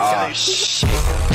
Oh, shit.